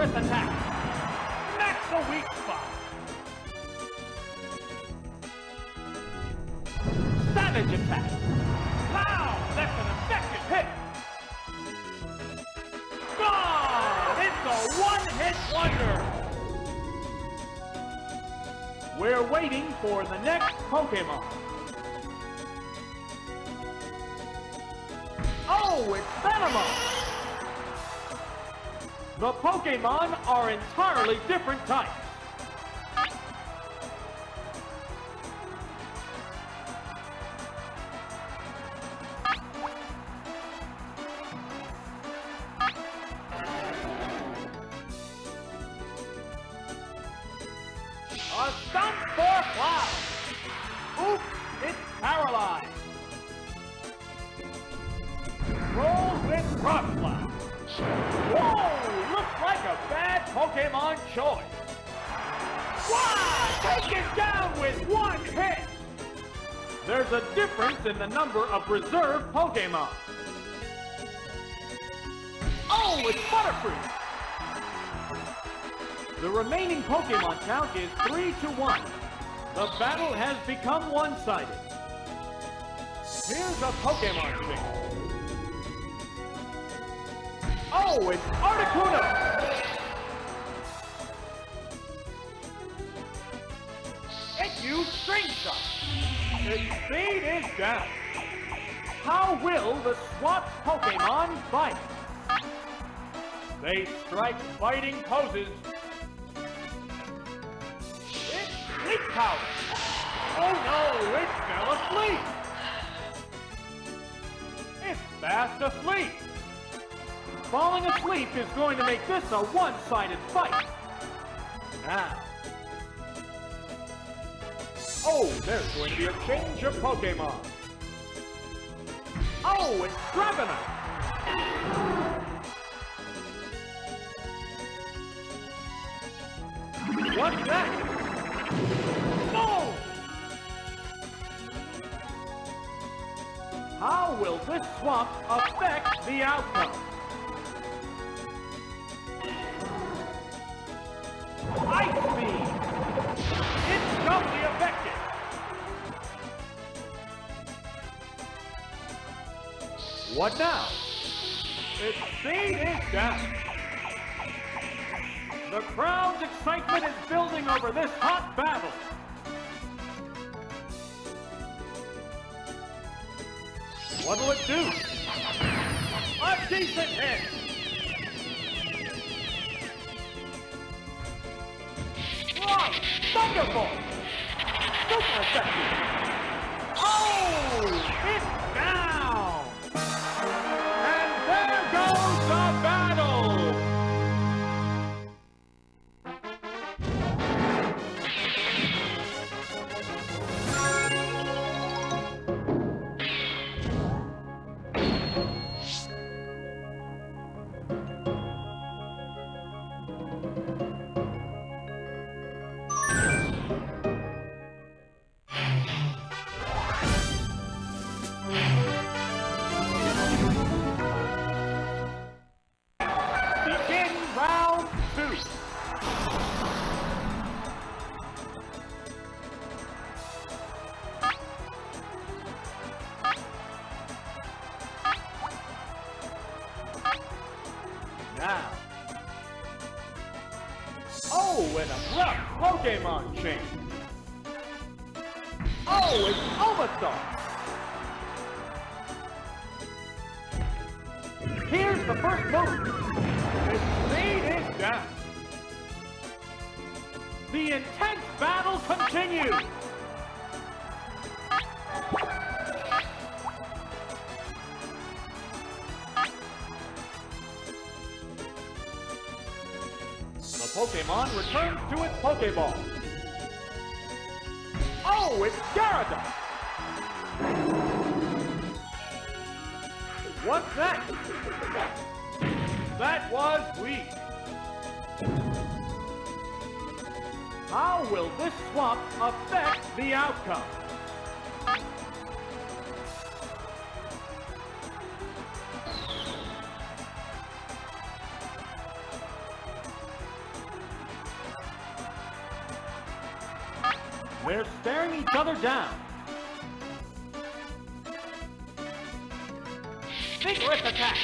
Vigorous attack. That's a weak spot. Savage attack. Wow, that's an effective hit. Gone! It's a one-hit wonder. We're waiting for the next Pokemon. Oh, it's Venomoth! The Pokemon are entirely different types. There's a difference in the number of reserve Pokemon. Oh, it's Butterfree. The remaining Pokemon count is 3 to 1. The battle has become one-sided. Here's a Pokemon thing. Oh, it's Articuno! It used String Shot. Its speed is down. How will the swapped Pokemon fight? They strike fighting poses it's sleep powder. Oh no, it fell asleep. It's fast asleep. Falling asleep is going to make this a one-sided fight. Now. Oh, there's going to be a change of Pokemon. Oh, it's Dragonite. What's that? No! How will this swamp affect the outcome? Ice Beam! It's doubly What now? Its speed is. The crowd's excitement is building over this hot battle. What'll it do? A decent hit! Wow! Thunderbolt! Super effective! Pokemon returns to its Pokeball. They're staring each other down. Vigorous attack!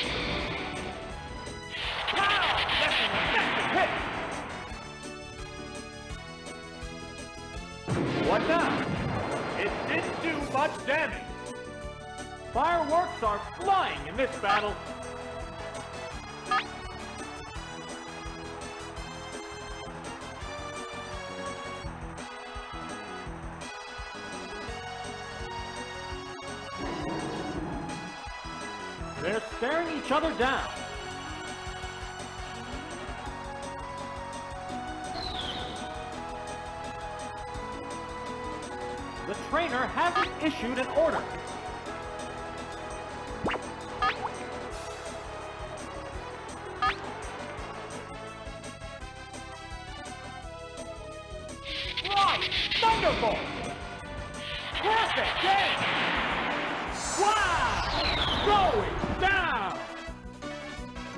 Wow! That's an effective hit! What now? It didn't do much damage. Fireworks are flying in this battle.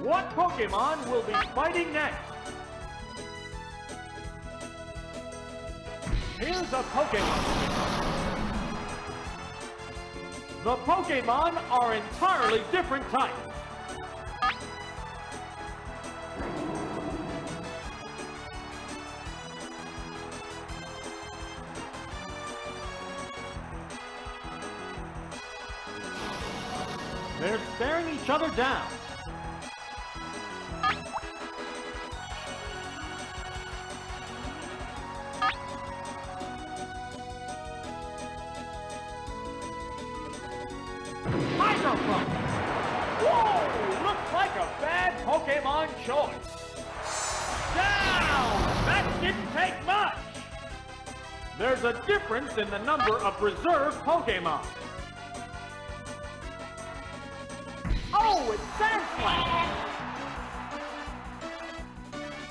What Pokemon will be fighting next? Here's a Pokemon. The Pokemon are entirely different types. They're staring each other down. Number of reserve Pokemon. Oh, it's Sandslash!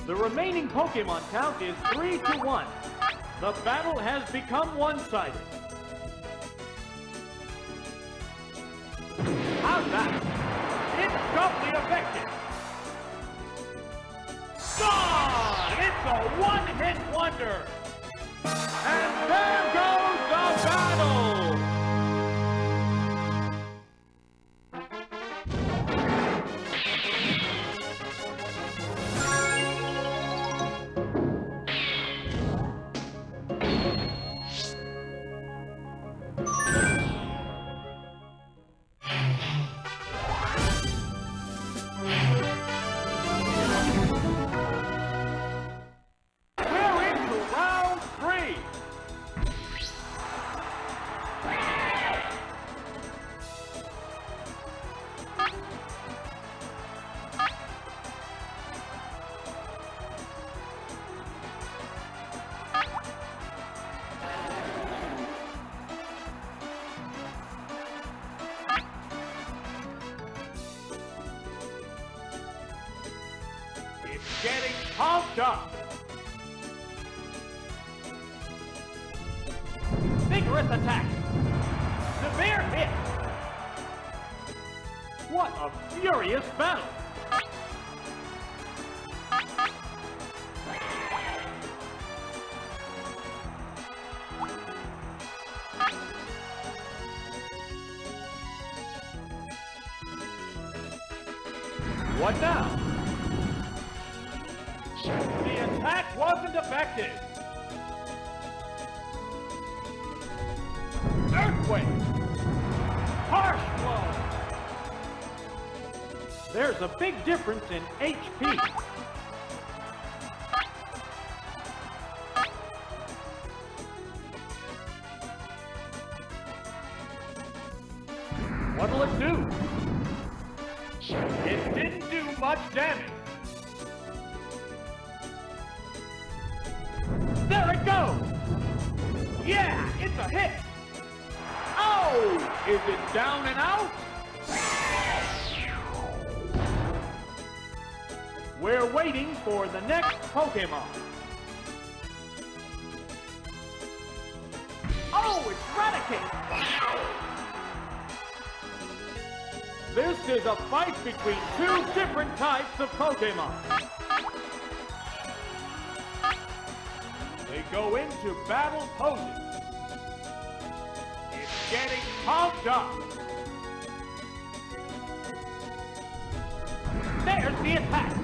The remaining Pokemon count is 3 to 1. The battle has become one-sided. How's that? It's doubly effective! Gone! It's a one-hit wonder! And there goes What a furious battle. What now? Difference in HP. This is a fight between two different types of Pokemon. They go into battle poses. It's getting pumped up. There's the attack.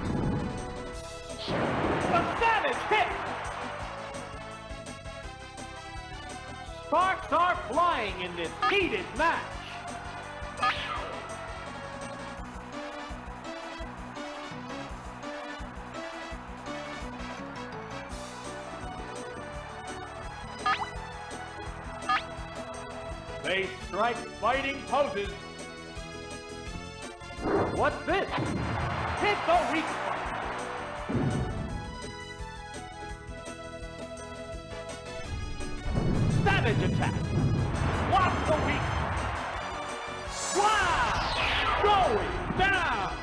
The savage hit. Sparks are flying in this heated match. Fighting poses. What's this? Hit the weak spot. Savage attack. What's the weak? Wow! Going down!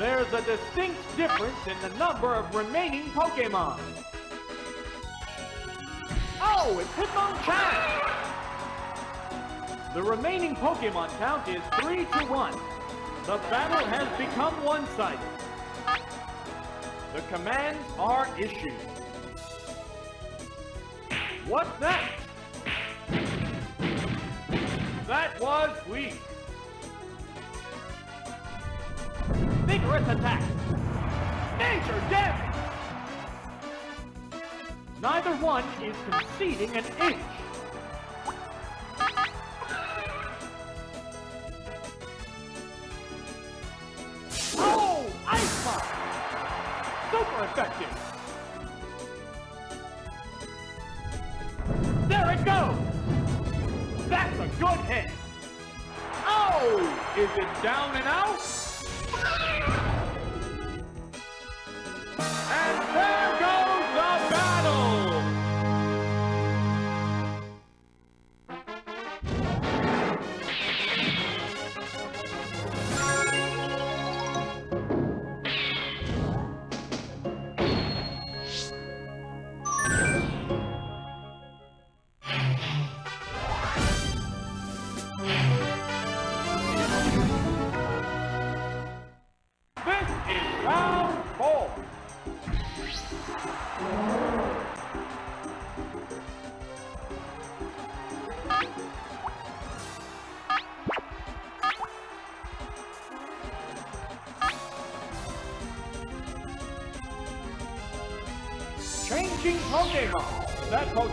There's a distinct difference in the number of remaining Pokemon. Oh, it's Hitmonchan! The remaining Pokemon count is 3 to 1. The battle has become one-sided. The commands are issued. What's that? That was weak. Vigorous attack. Major damage. Neither one is conceding an inch.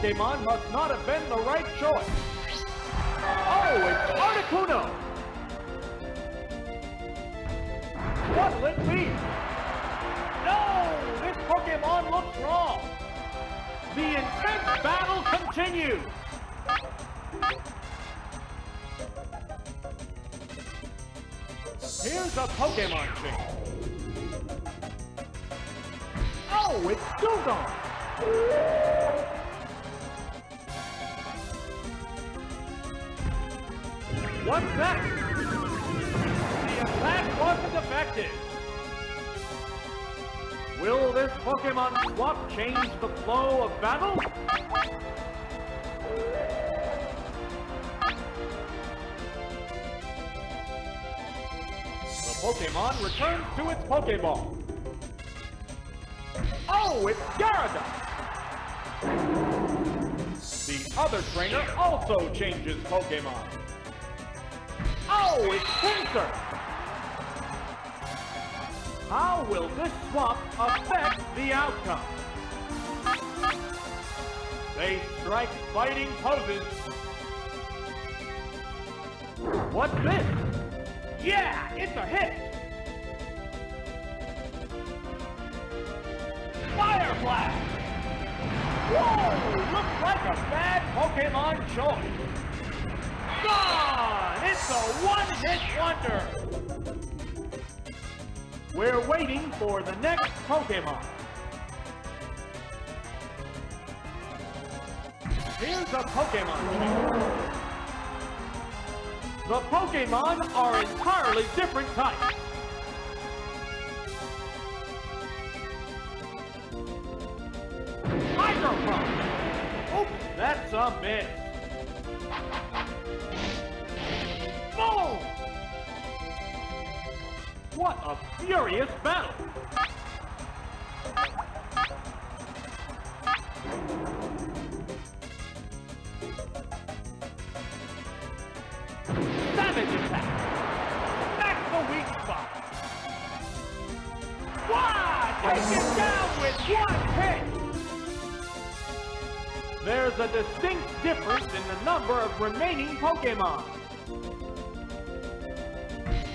Pokemon. Must not have been the right choice. Pokemon returns to its Pokeball. Oh, it's Gyarados! The other trainer also changes Pokemon. Oh, it's Pinsir! How will this swap affect the outcome? They strike fighting poses. What's this? Yeah, it's a hit! Fire Blast! Whoa! Looks like a bad Pokemon choice. Gone! It's a one-hit wonder! We're waiting for the next Pokemon. Here's a Pokemon. The Pokemon are entirely different types. Hydro Pump! Oops, that's a miss. Boom! What a furious battle! That's weak spot! Wow! Take it down with one hit! There's a distinct difference in the number of remaining Pokemon.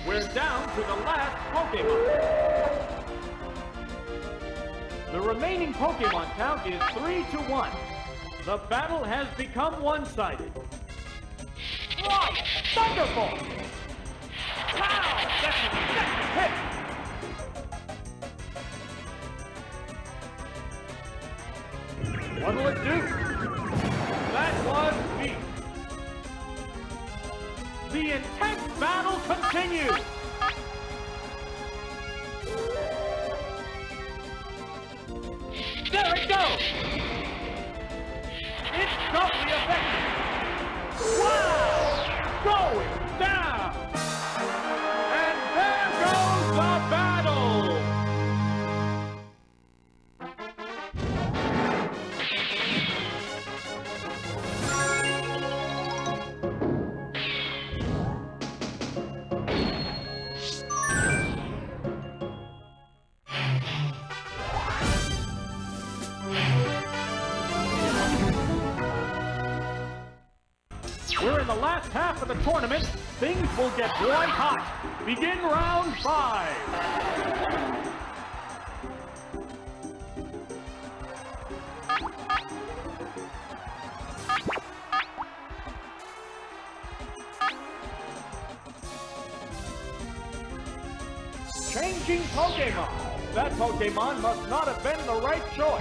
We're down to the last Pokemon. The remaining Pokemon count is 3 to 1. The battle has become one-sided. Right! Thunderbolt! What'll it do? That was weak. The intense battle continues! Of the tournament. Things will get white hot. Begin round five. Changing Pokemon. That Pokemon must not have been the right choice.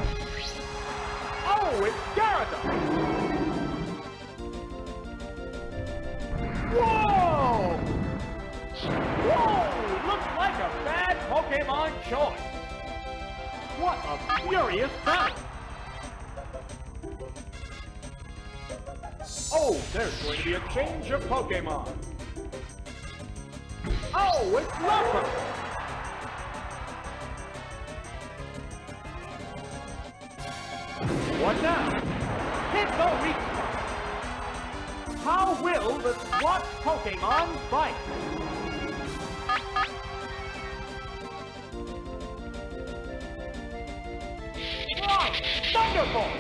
What now? The weak. How will the SWAT Pokemon fight? Right! Thunderbolt!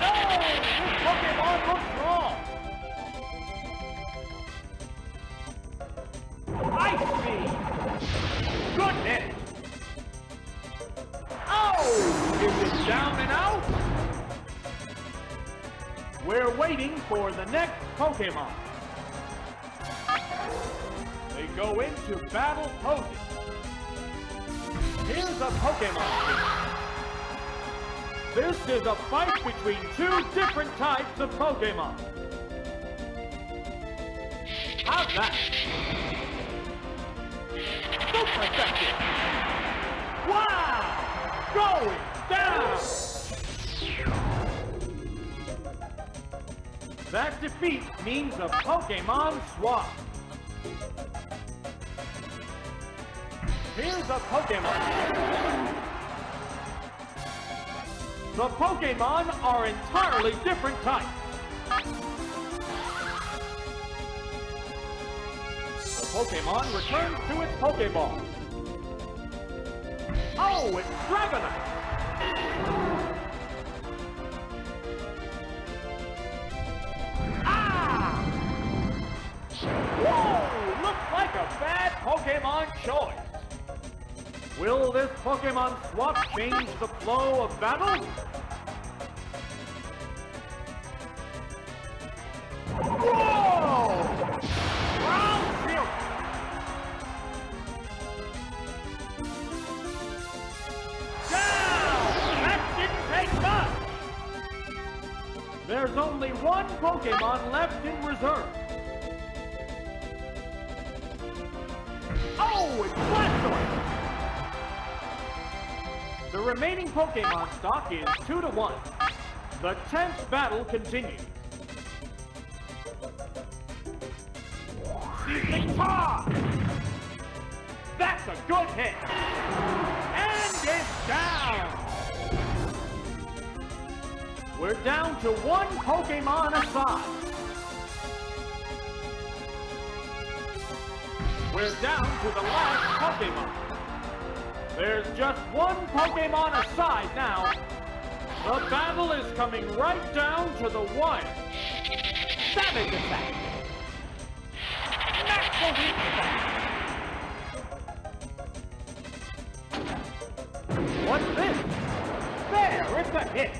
No! This Pokemon looks down and out? We're waiting for the next Pokemon. They go into battle poses. Here's a Pokemon. This is a fight between two different types of Pokemon. How's that? Super effective! Wow! Going That defeat means a Pokemon swap. Here's a Pokemon. The Pokemon are entirely different types. The Pokemon returns to its Pokeball. Oh, it's Dragonite! Bad Pokemon choice. Will this Pokemon swap change the flow of battle? Whoa! Round zero. Down! That didn't! There's only one Pokemon left in reserve. Remaining Pokemon stock is 2 to 1. The tense battle continues. Seizing Paw! That's a good hit! And it's down! We're down to one Pokemon aside. We're down to the last Pokemon. There's just one Pokemon aside now. The battle is coming right down to the wire. Savage Attack! Maximum Attack! What's this? There, it's a hit!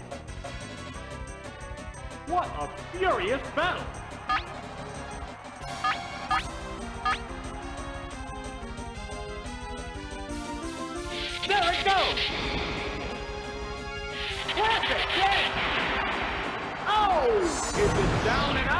What a furious battle! Down and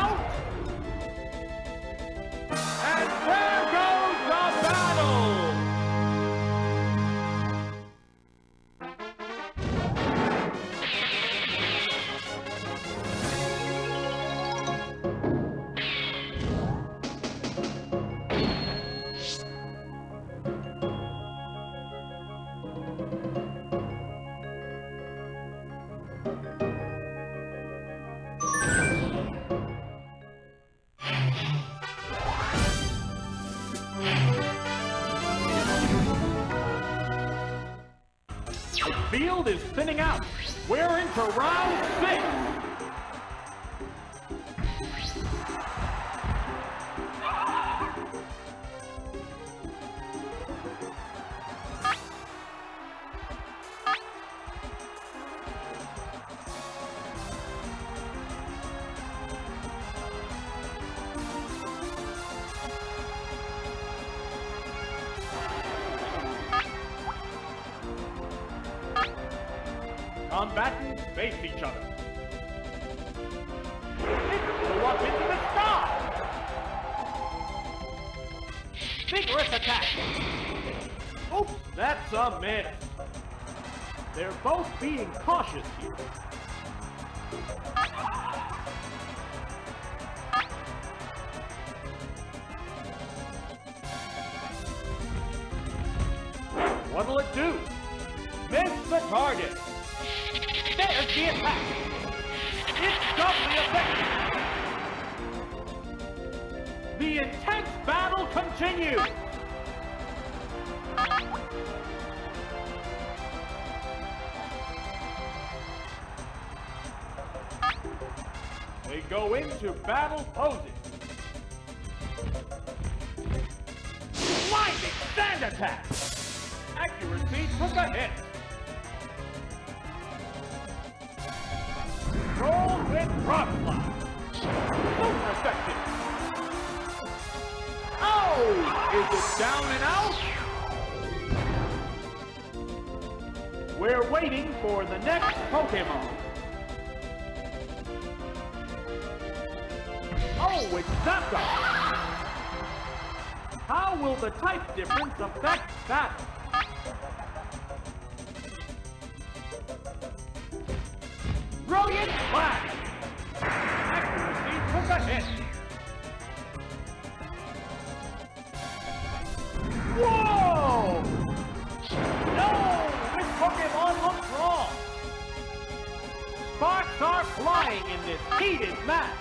is thinning out. We're into round six. What'll it do? Miss the target! There's the attack! It's doubly effective! The intense battle continues! They go into battle poses. Blinding sand attack! Accuracy took a hit. Roll with rock slide. Super effective. Oh! Is it down and out? We're waiting for the next Pokemon. Oh, it's Zapdos! How will the type difference affect battle? Whoa! No! This Pokemon looks wrong! Sparks are flying in this heated match!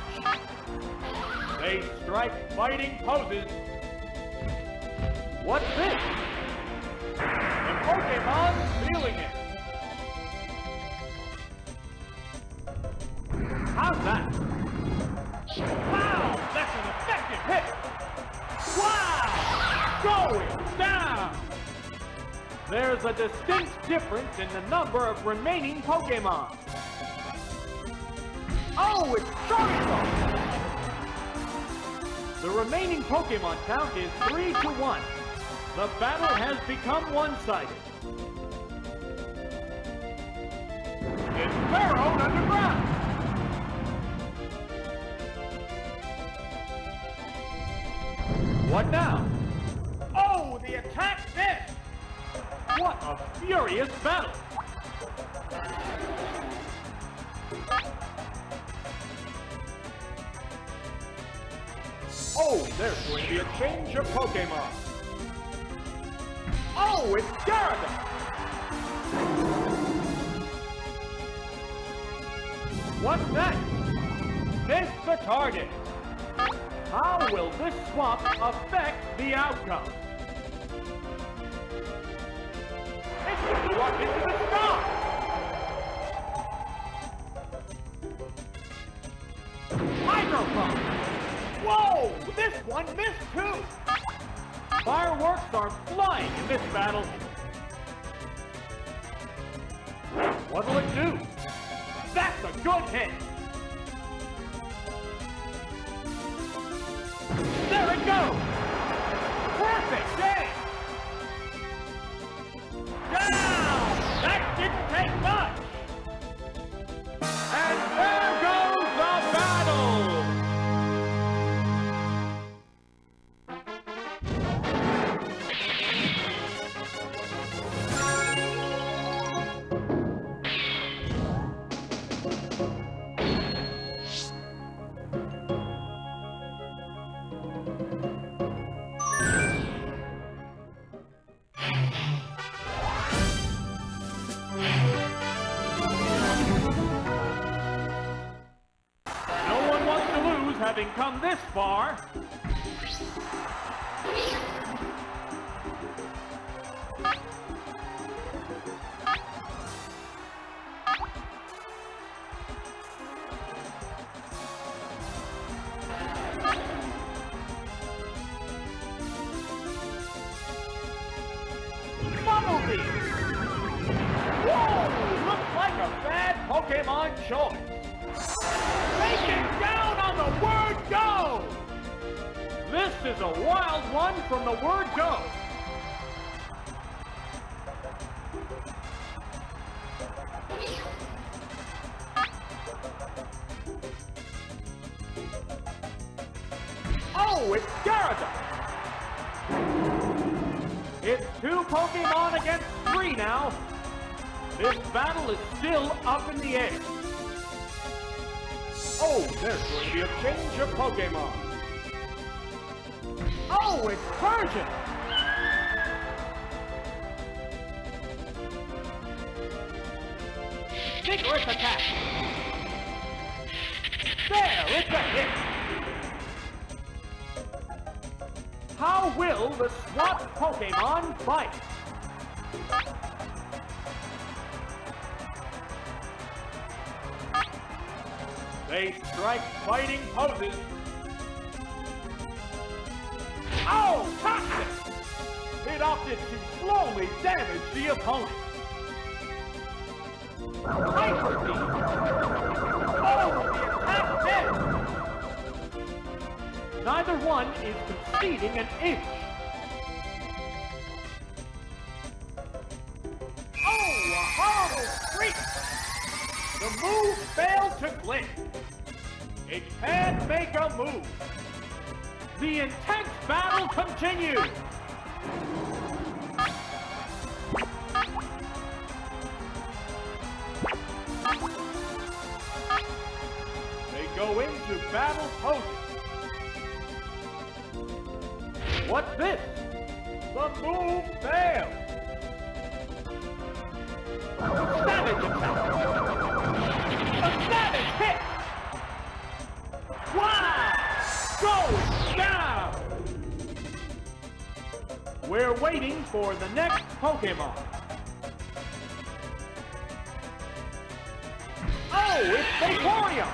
They strike fighting poses. What's this? The Pokemon's feeling it. There's a distinct difference in the number of remaining Pokemon. Oh, it's Charizard! The remaining Pokemon count is 3 to 1. The battle has become one-sided. It's burrowed underground. What now? Target. How will this swap affect the outcome? It flew up into the sky! Hydro Pump! Whoa! This one missed too! Fireworks are flying in this battle. What'll it do? That's a good hit! There having come this far. Vigorous attack! There, it's a hit! How will the swap Pokemon fight? They strike fighting poses. Oh, toxic! It opted to slowly damage the opponent. Neither one is conceding an inch. Oh, a horrible freak! The move failed to click. It can't make a move. The intense battle continues. Move failed. Savage attack. A savage hit. Wow! Goes down! We're waiting for the next Pokemon. Oh, it's Vaporeon!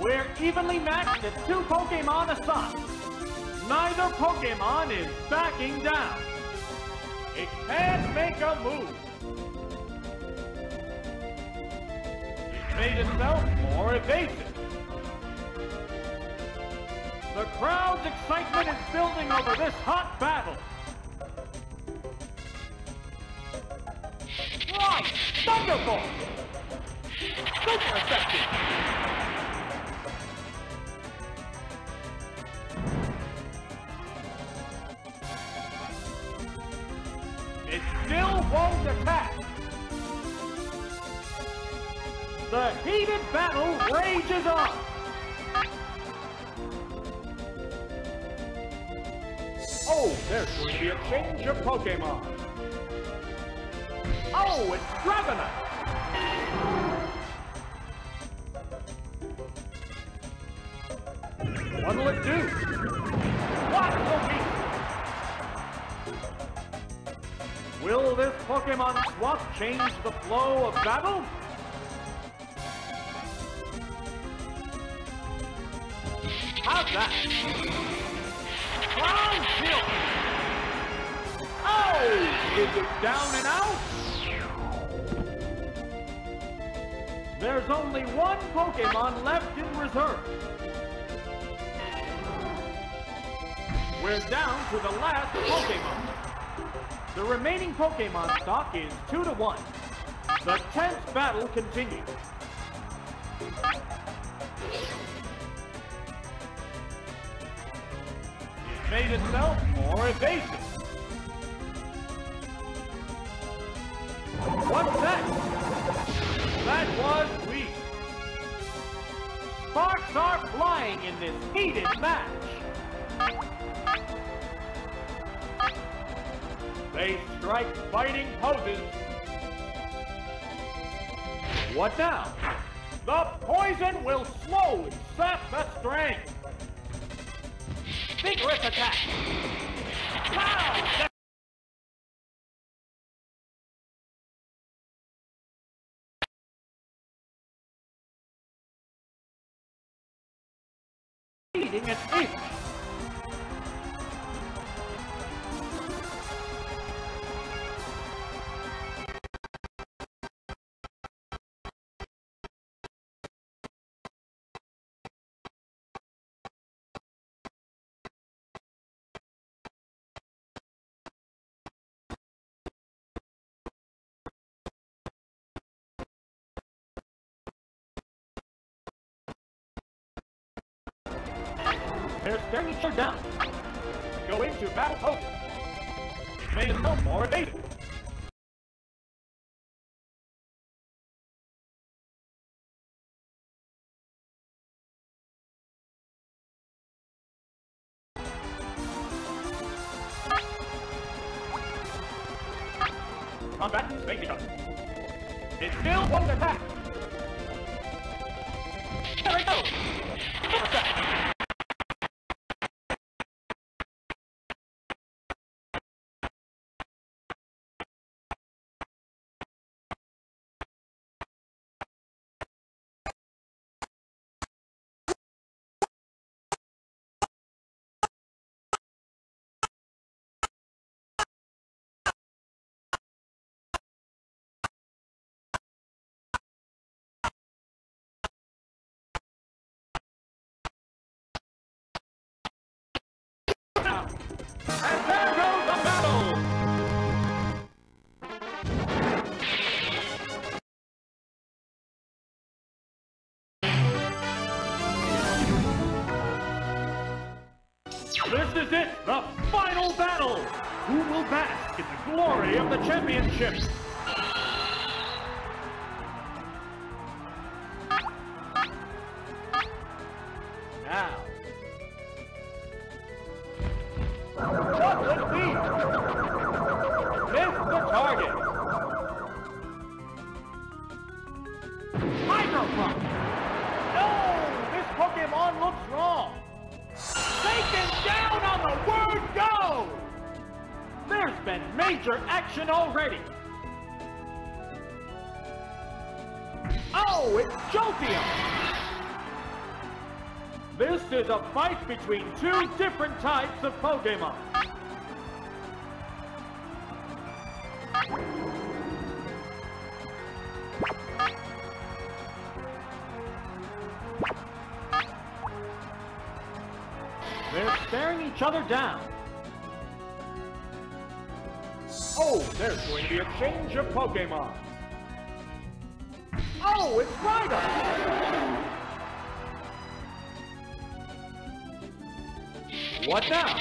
We're evenly matched at two Pokemon aside. Neither Pokemon is backing down. It can't make a move. It made itself more evasive. The crowd's excitement is building over this hot battle. Right! Thunderbolt! Super effective! Of Pokemon. Oh, it's Dragonite. What'll it do? What will be? Will this Pokemon swap change the flow of battle? How's that? Ground kill! Oh! Is it down and out? There's only one Pokemon left in reserve. We're down to the last Pokemon. The remaining Pokemon stock is 2 to 1. The tense battle continues. It made itself more evasive. In this heated match. They strike fighting poses. What now? The poison will slowly sap the strength. Vigorous attack. Pow! They're staring each down. Go into battle. It made itself more evasive. Combatants face each other. It still won't attack. There it goes. There goes the battle! This is it, the final battle! Who will bask in the glory of the championship? Pump. No, this Pokemon looks wrong. Taken down on the word go. There's been major action already. Oh, it's Jolteon. This is a fight between two different types of Pokemon. Change of Pokemon. Oh, it's Rhydon! What now?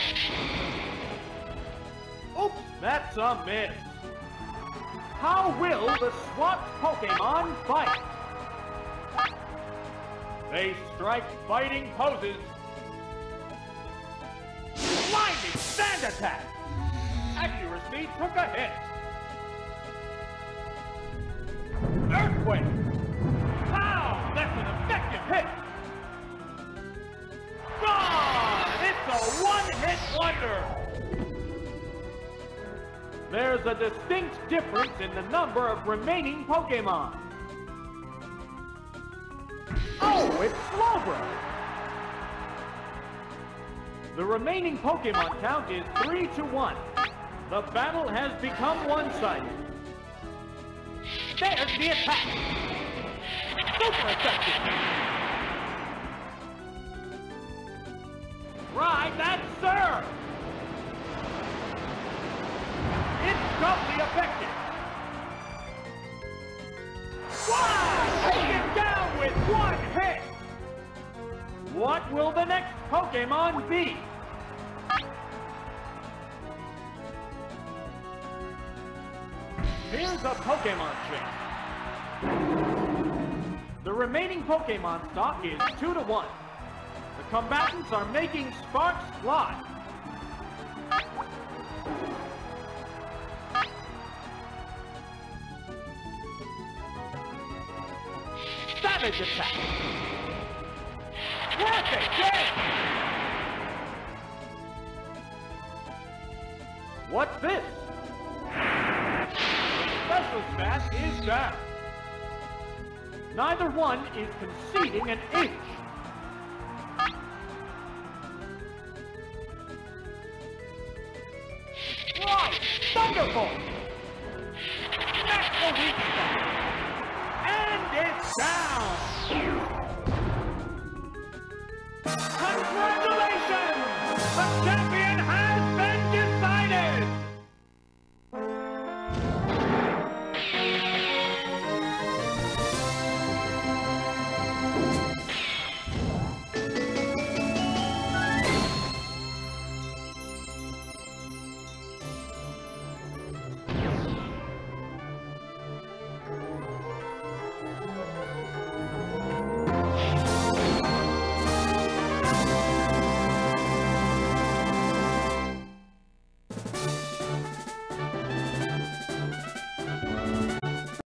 Oops, that's a miss. How will the swapped Pokemon fight? They strike fighting poses. Blinding sand attack! Accuracy took a hit. There's a distinct difference in the number of remaining Pokemon. Oh, it's Slowbro! The remaining Pokemon count is 3 to 1. The battle has become one-sided. There's the attack! Super effective! Right, that's Sir! Doubly effective! Wow! Take down with one hit! What will the next Pokemon be? Here's a Pokemon chain. The remaining Pokemon stock is 2 to 1. The combatants are making sparks fly. Savage attack! Perfect game! What's this? special stat is down. Neither one is conceding an inch. Right, Thunderbolt!